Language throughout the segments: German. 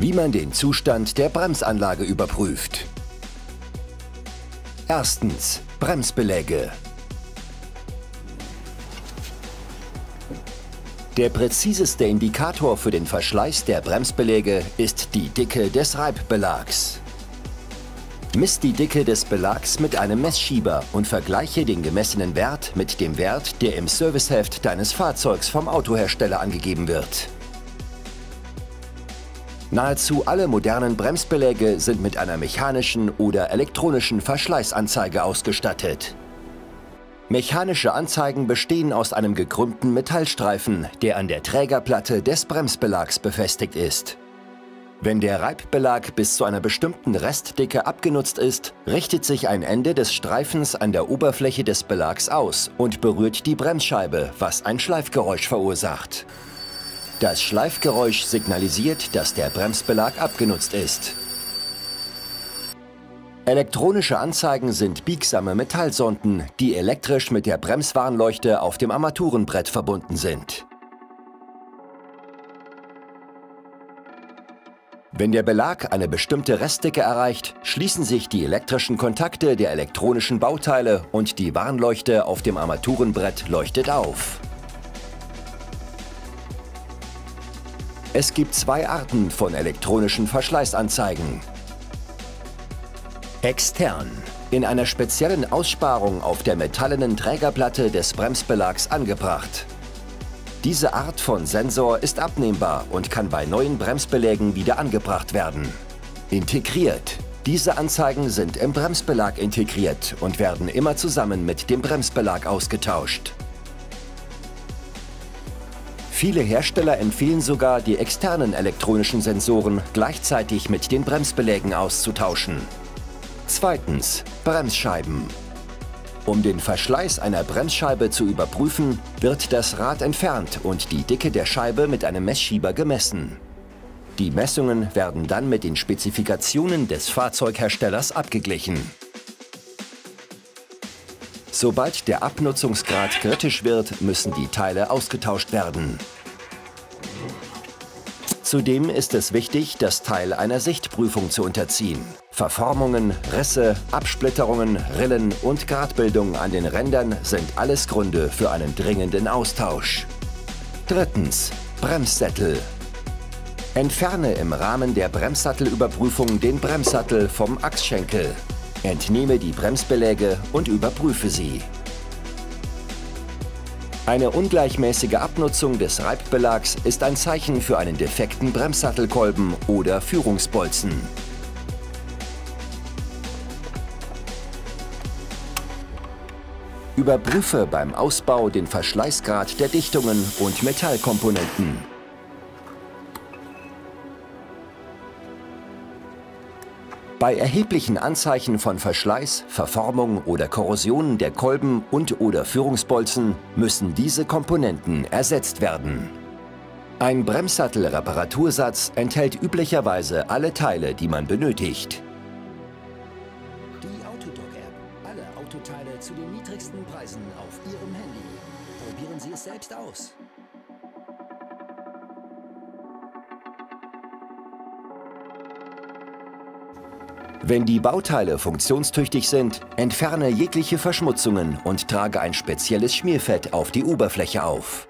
Wie man den Zustand der Bremsanlage überprüft. Erstens Bremsbeläge. Der präziseste Indikator für den Verschleiß der Bremsbeläge ist die Dicke des Reibbelags. Misst die Dicke des Belags mit einem Messschieber und vergleiche den gemessenen Wert mit dem Wert, der im Serviceheft deines Fahrzeugs vom Autohersteller angegeben wird. Nahezu alle modernen Bremsbeläge sind mit einer mechanischen oder elektronischen Verschleißanzeige ausgestattet. Mechanische Anzeigen bestehen aus einem gekrümmten Metallstreifen, der an der Trägerplatte des Bremsbelags befestigt ist. Wenn der Reibbelag bis zu einer bestimmten Restdicke abgenutzt ist, richtet sich ein Ende des Streifens an der Oberfläche des Belags aus und berührt die Bremsscheibe, was ein Schleifgeräusch verursacht. Das Schleifgeräusch signalisiert, dass der Bremsbelag abgenutzt ist. Elektronische Anzeigen sind biegsame Metallsonden, die elektrisch mit der Bremswarnleuchte auf dem Armaturenbrett verbunden sind. Wenn der Belag eine bestimmte Restdicke erreicht, schließen sich die elektrischen Kontakte der elektronischen Bauteile und die Warnleuchte auf dem Armaturenbrett leuchtet auf. Es gibt zwei Arten von elektronischen Verschleißanzeigen. Extern. In einer speziellen Aussparung auf der metallenen Trägerplatte des Bremsbelags angebracht. Diese Art von Sensor ist abnehmbar und kann bei neuen Bremsbelägen wieder angebracht werden. Integriert. Diese Anzeigen sind im Bremsbelag integriert und werden immer zusammen mit dem Bremsbelag ausgetauscht. Viele Hersteller empfehlen sogar, die externen elektronischen Sensoren gleichzeitig mit den Bremsbelägen auszutauschen. Zweitens. Bremsscheiben. Um den Verschleiß einer Bremsscheibe zu überprüfen, wird das Rad entfernt und die Dicke der Scheibe mit einem Messschieber gemessen. Die Messungen werden dann mit den Spezifikationen des Fahrzeugherstellers abgeglichen. Sobald der Abnutzungsgrad kritisch wird, müssen die Teile ausgetauscht werden. Zudem ist es wichtig, das Teil einer Sichtprüfung zu unterziehen. Verformungen, Risse, Absplitterungen, Rillen und Gradbildung an den Rändern sind alles Gründe für einen dringenden Austausch. Drittens. Bremssättel. Entferne im Rahmen der Bremssattelüberprüfung den Bremssattel vom Achsschenkel. Entnehme die Bremsbeläge und überprüfe sie. Eine ungleichmäßige Abnutzung des Reibbelags ist ein Zeichen für einen defekten Bremssattelkolben oder Führungsbolzen. Überprüfe beim Ausbau den Verschleißgrad der Dichtungen und Metallkomponenten. Bei erheblichen Anzeichen von Verschleiß, Verformung oder Korrosion der Kolben und/oder Führungsbolzen müssen diese Komponenten ersetzt werden. Ein Bremssattelreparatursatz enthält üblicherweise alle Teile, die man benötigt. Die Autodoc-App. Alle Autoteile zu den niedrigsten Preisen auf Ihrem Handy. Probieren Sie es selbst aus. Wenn die Bauteile funktionstüchtig sind, entferne jegliche Verschmutzungen und trage ein spezielles Schmierfett auf die Oberfläche auf.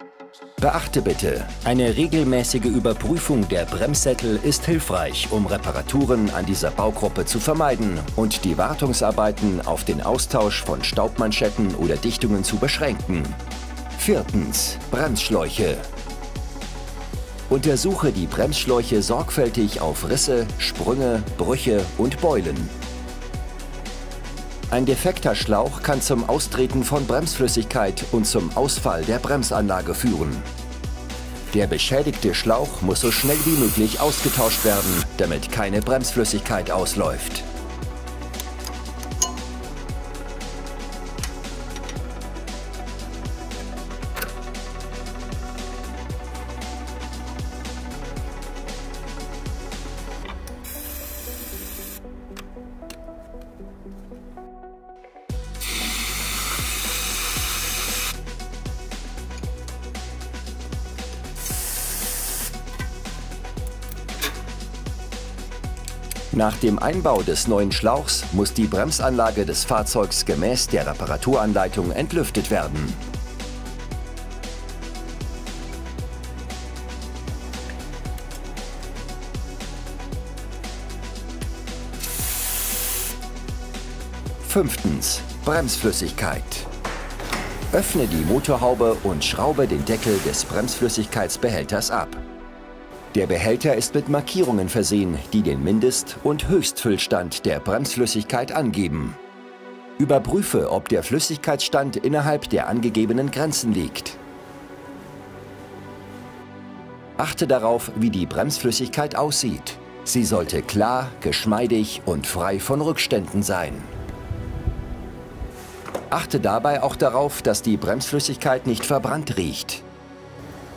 Beachte bitte, eine regelmäßige Überprüfung der Bremssättel ist hilfreich, um Reparaturen an dieser Baugruppe zu vermeiden und die Wartungsarbeiten auf den Austausch von Staubmanschetten oder Dichtungen zu beschränken. Viertens. Bremsschläuche. Untersuche die Bremsschläuche sorgfältig auf Risse, Sprünge, Brüche und Beulen. Ein defekter Schlauch kann zum Austreten von Bremsflüssigkeit und zum Ausfall der Bremsanlage führen. Der beschädigte Schlauch muss so schnell wie möglich ausgetauscht werden, damit keine Bremsflüssigkeit ausläuft. Nach dem Einbau des neuen Schlauchs muss die Bremsanlage des Fahrzeugs gemäß der Reparaturanleitung entlüftet werden. Fünftens. Bremsflüssigkeit. Öffne die Motorhaube und schraube den Deckel des Bremsflüssigkeitsbehälters ab. Der Behälter ist mit Markierungen versehen, die den Mindest- und Höchstfüllstand der Bremsflüssigkeit angeben. Überprüfe, ob der Flüssigkeitsstand innerhalb der angegebenen Grenzen liegt. Achte darauf, wie die Bremsflüssigkeit aussieht. Sie sollte klar, geschmeidig und frei von Rückständen sein. Achte dabei auch darauf, dass die Bremsflüssigkeit nicht verbrannt riecht.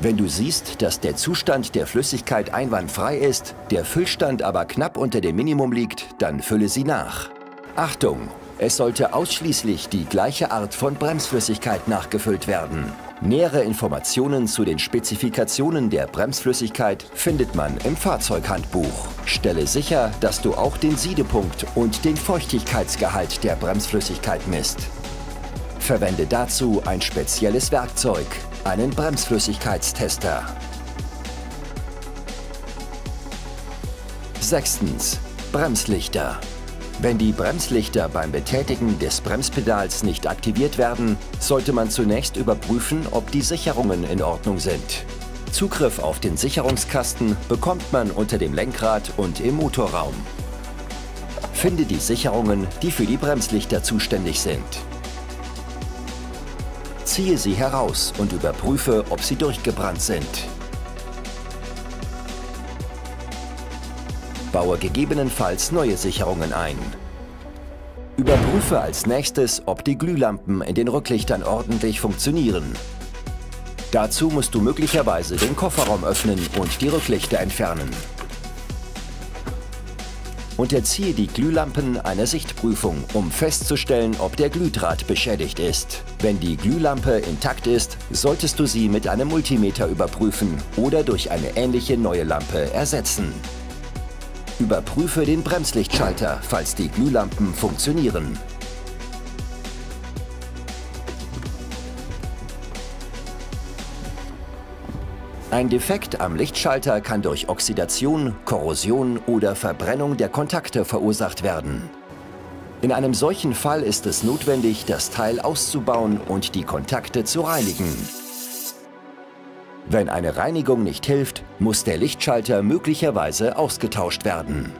Wenn du siehst, dass der Zustand der Flüssigkeit einwandfrei ist, der Füllstand aber knapp unter dem Minimum liegt, dann fülle sie nach. Achtung! Es sollte ausschließlich die gleiche Art von Bremsflüssigkeit nachgefüllt werden. Nähere Informationen zu den Spezifikationen der Bremsflüssigkeit findet man im Fahrzeughandbuch. Stelle sicher, dass du auch den Siedepunkt und den Feuchtigkeitsgehalt der Bremsflüssigkeit misst. Verwende dazu ein spezielles Werkzeug, einen Bremsflüssigkeitstester. Sechstens. Bremslichter. Wenn die Bremslichter beim Betätigen des Bremspedals nicht aktiviert werden, sollte man zunächst überprüfen, ob die Sicherungen in Ordnung sind. Zugriff auf den Sicherungskasten bekommt man unter dem Lenkrad und im Motorraum. Finde die Sicherungen, die für die Bremslichter zuständig sind. Ziehe sie heraus und überprüfe, ob sie durchgebrannt sind. Baue gegebenenfalls neue Sicherungen ein. Überprüfe als nächstes, ob die Glühlampen in den Rücklichtern ordentlich funktionieren. Dazu musst du möglicherweise den Kofferraum öffnen und die Rücklichter entfernen. Unterziehe die Glühlampen einer Sichtprüfung, um festzustellen, ob der Glühdraht beschädigt ist. Wenn die Glühlampe intakt ist, solltest du sie mit einem Multimeter überprüfen oder durch eine ähnliche neue Lampe ersetzen. Überprüfe den Bremslichtschalter, falls die Glühlampen funktionieren. Ein Defekt am Lichtschalter kann durch Oxidation, Korrosion oder Verbrennung der Kontakte verursacht werden. In einem solchen Fall ist es notwendig, das Teil auszubauen und die Kontakte zu reinigen. Wenn eine Reinigung nicht hilft, muss der Lichtschalter möglicherweise ausgetauscht werden.